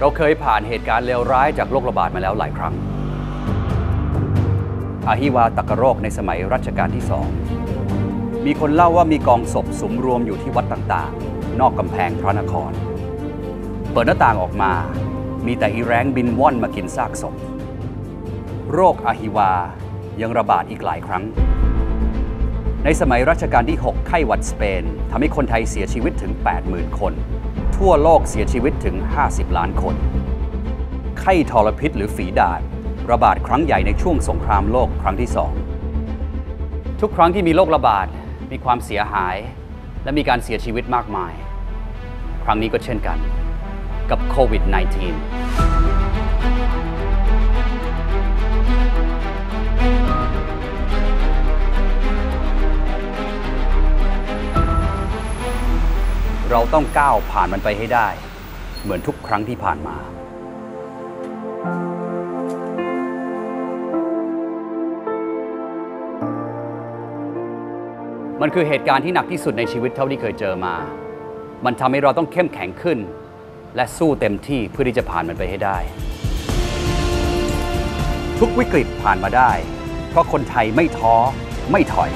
เราเคยผ่านเหตุการณ์เลวร้ายจากโรคระบาดมาแล้วหลายครั้ง อาฮิวาตกโรคในสมัยรัชกาลที่สอง มีคนเล่าว่ามีกองศพสมรวมอยู่ที่วัดต่างๆ นอกกำแพงพระนคร เปิดหน้าต่างออกมา มีแต่อีแรงบินว่อนมากินซากศพ โรคอาฮิวายังระบาดอีกหลายครั้ง ในสมัยรัชกาลที่ 6 ไข้หวัดสเปนทำให้คนไทยเสียชีวิตถึง 80,000 คน ทั่วโลกเสียชีวิตถึง 50 ล้านคน ไข้ทรพิษหรือฝีดาษระบาดครั้งใหญ่ในช่วงสงครามโลกครั้งที่สอง ทุกครั้งที่มีโรคระบาด มีความเสียหาย และมีการเสียชีวิตมากมาย ครั้งนี้ก็เช่นกัน กับโควิด -19 เราต้องก้าวผ่านมันไปให้ได้ เหมือนทุกครั้งที่ผ่านมามันคือเหตุการณ์ที่หนักที่สุดในชีวิตเท่าที่เคยเจอมา มันทำให้เราต้องเข้มแข็งขึ้น และสู้เต็มที่เพื่อที่จะผ่านมันไปให้ได้ ทุกวิกฤตผ่านมาได้ เพราะคนไทยไม่ท้อ ไม่ถอย